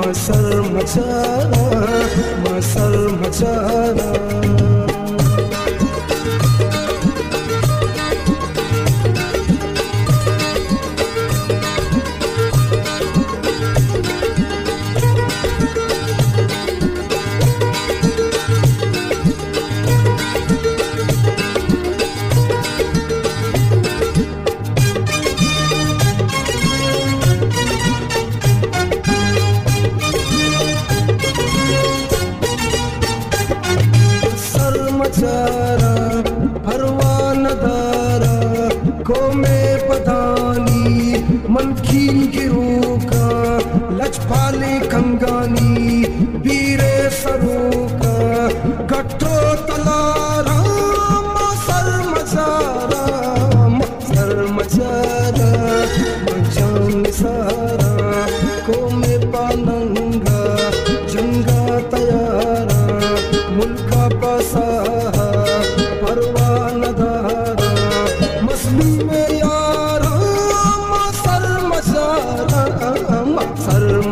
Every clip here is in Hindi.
मसल मचारा मसल मचारा पतानी मनखीन गिरू का लचपाले कंगानी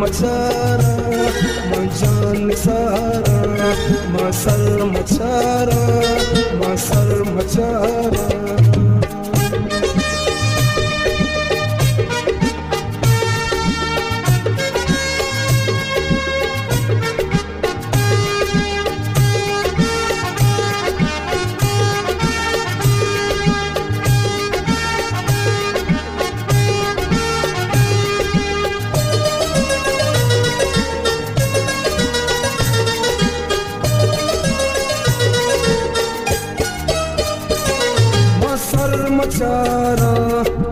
मचारा मजान सारा मसल मचारा मसल मचारा। मसल मचारा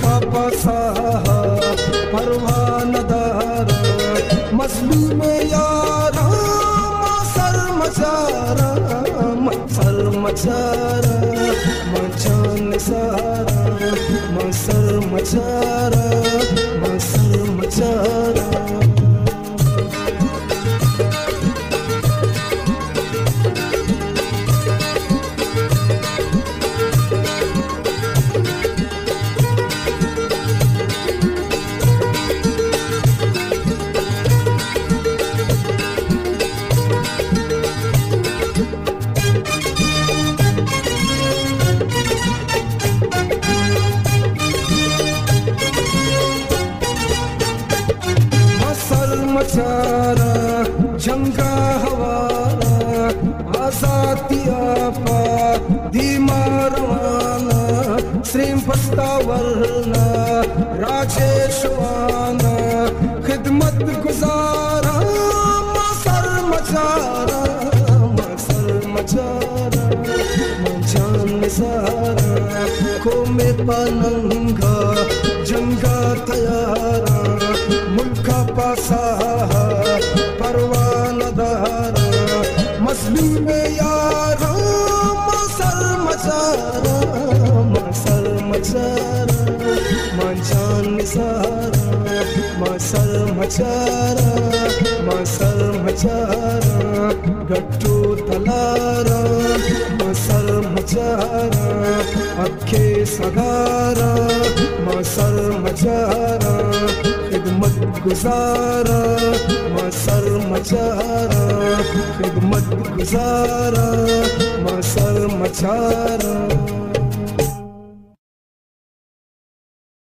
मुल्का पसाहा परवान दारा मसलू में यारा मचारा मसल मचारा मचान सारा मसल मचारा मसल मचारा मचारा जंगा हवारा आजाती आपा धीमारवाना श्रीम पस्तावरना राजेशवाना खिदमत गुजारा मसल मचारा मसल मचारा मचान सारा को में पनंगा जंगा तयारा। मुल्का पासाहा परवान दारा मसलू में यारा मसल मचारा मसल मचारा मचान सारा मसल मचारा मसल मचारा गट्टू तलारा मसल मचारा अखे सगारा मसल मचारा गुजारा मसल मचारा। खिदमत गुजारा मसल मचारा।